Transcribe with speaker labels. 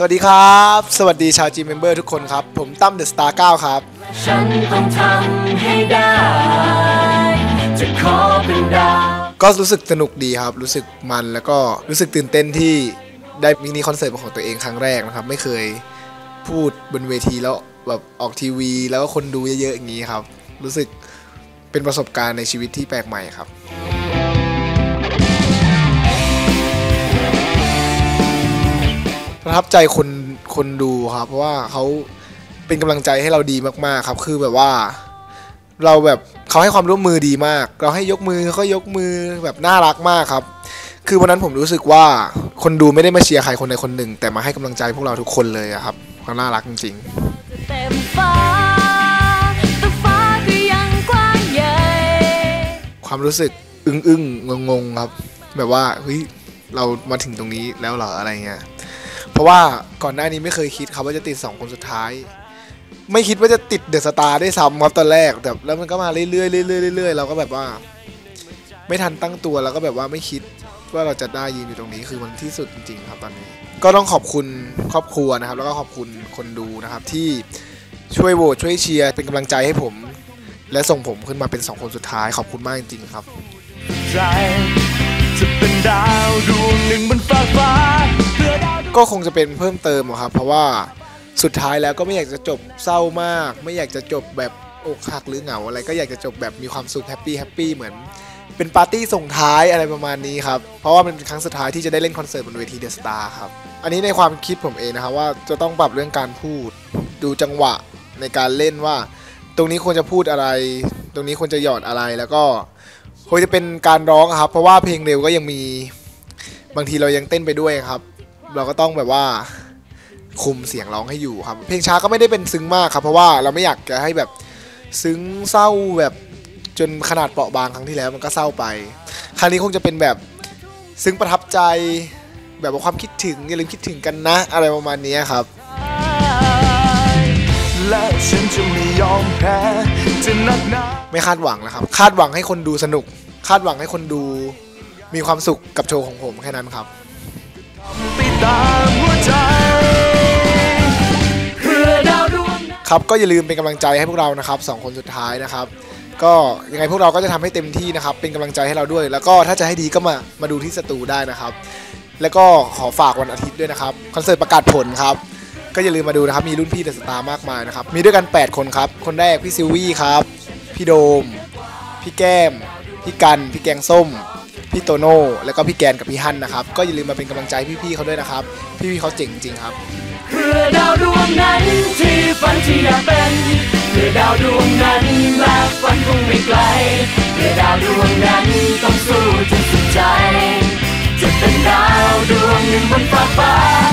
Speaker 1: สวัสดีครับ สวัสดีชาว G-Member ทุกคนครับ ผมตั้มเดอะสตาร์เครับ
Speaker 2: ฉันต้องทำให้ได้ จะขอเป็นดาว
Speaker 1: ก็รู้สึกสนุกดีครับ รู้สึกมันแล้วก็รู้สึกตื่นเต้นที่ได้มินิคอนเสิร์ตเป็นของตัวเองครั้งแรกนะครับ ไม่เคยพูดบนเวทีแล้วแบบออกทีวี แล้วก็คนดูเยอะๆอย่างนี้ครับ รู้สึกเป็นประสบการณ์ในชีวิตที่แปลกใหม่ครับ ทับใจคนคนดูครับเพราะว่าเขาเป็นกำลังใจให้เราดีมากๆครับ คือแบบว่า เราแบบเขาให้ความร่วมมือดีมาก เราให้ยกมือเขายกมือแบบน่ารักมากครับ คือวันนั้นผมรู้สึกว่าคนดูไม่ได้มาเชียร์ใครคนใดคนหนึ่ง แต่มาให้กำลังใจพวกเราทุกคนเลยครับเขาน่ารักจริง
Speaker 3: เต็มฟ้าแต่ฟ้าก็ยังกว้างใหญ่
Speaker 1: ๆความรู้สึกอึ้งอึ้งงงงๆครับ แบบว่าเฮ้ยเรามาถึงตรงนี้แล้วเหรออะไรเงี้ย เพราะว่าก่อนหน้านี้ไม่เคยคิดครับว่าจะติดสองคนสุดท้าย ไม่คิดว่าจะติดเดอะสตาร์ได้ซ้ำครับตอนแรกแต่แล้วมันก็มาเรื่อยๆเรื่อยๆเรื่อยๆเราก็แบบว่า ไม่ทันตั้งตัวแล้วก็แบบว่าไม่คิดว่าเราจะได้ยืนอยู่ตรงนี้คือมันที่สุดจริงๆครับตอนนี้ ก็ต้องขอบคุณครอบครัวนะครับ แล้วก็ขอบคุณคนดูนะครับที่ช่วยโหวตช่วยเชียร์เป็นกำลังใจให้ผม และส่งผมขึ้นมาเป็นสองคนสุดท้ายขอบคุณมากจริงๆครับ
Speaker 2: จะเป็นดาวดวงหนึ่งบนฟ้า ก็
Speaker 1: คงจะเป็นเพิ่มเติมครับ เพราะว่าสุดท้ายแล้วก็ไม่อยากจะจบเศร้ามาก ไม่อยากจะจบแบบอกหักหรือเหงาอะไรก็อยากจะจบแบบมีความสุข happy happy เหมือนเป็นปาร์ตี้ส่งท้ายอะไรประมาณนี้ครับ เพราะว่ามันเป็นครั้งสุดท้ายที่จะได้เล่นคอนเสิร์ตบนเวทีเดอะสตาร์ครับ อันนี้ในความคิดผมเองนะครับว่าจะต้องปรับเรื่องการพูด ดูจังหวะในการเล่นว่า ตรงนี้ควรจะพูดอะไร ตรงนี้ควรจะหยอดอะไรแล้วก็ควรจะเป็นการร้องครับ เพราะว่าเพลงเร็วก็ยังมีบางทีเรายังเต้นไปด้วยครับ เราก็ต้องแบบว่าคุมเสียงร้องให้อยู่ครับ เพลงช้าก็ไม่ได้เป็นซึ้งมากครับ เพราะว่าเราไม่อยากจะให้แบบซึ้งเศร้าแบบจนขนาดเปราะบางครั้งที่แล้วมันก็เศร้าไป ครั้งนี้คงจะเป็นแบบซึ้งประทับใจแบบว่าความคิดถึงอย่าลืมคิดถึงกันนะ อะไรประมาณนี้ครับ
Speaker 2: และฉันจะไม่ยอมแพ้จะนักหนา
Speaker 1: ไม่คาดหวังนะครับ คาดหวังให้คนดูสนุก คาดหวังให้คนดูมีความสุขกับโชว์ของผมแค่นั้นครับ ครับก็อย่าลืมเป็นกำลังใจให้พวกเรานะครับสองคนสุดท้ายนะครับ ก็ยังไงพวกเราก็จะทำให้เต็มที่นะครับ เป็นกำลังใจให้เราด้วย แล้วก็ถ้าจะให้ดีก็มามาดูที่สตูได้นะครับ แล้วก็ขอฝากวันอาทิตย์ด้วยนะครับคอนเสิร์ตประกาศผลครับก็อย่าลืมมาดูนะครับมีรุ่นพี่เดอะสตาร์มากมายนะครับมีด้วยกัน 8 คนครับ คนแรกพี่ซิลวี่ครับพี่โดม พี่แก้ม พี่กันพี่แกงส้ม พี่โตโน่แล้วก็พี่แกนกับพี่ฮั่นนะครับ ก็อย่าลืมมาเป็นกำลังใจพี่ๆเขาด้วยนะครับ พี่ๆเขาเจ๋งจริงครับ ที่อยาก
Speaker 2: เป็นเพื่อดาวดวงนั้นและฝันคงไม่ไกลเพื่อดาวดวงนั้นต้องสู้จนสุดใจ จะเป็นดาวดวงหนึ่งบนฟ้าฟ้า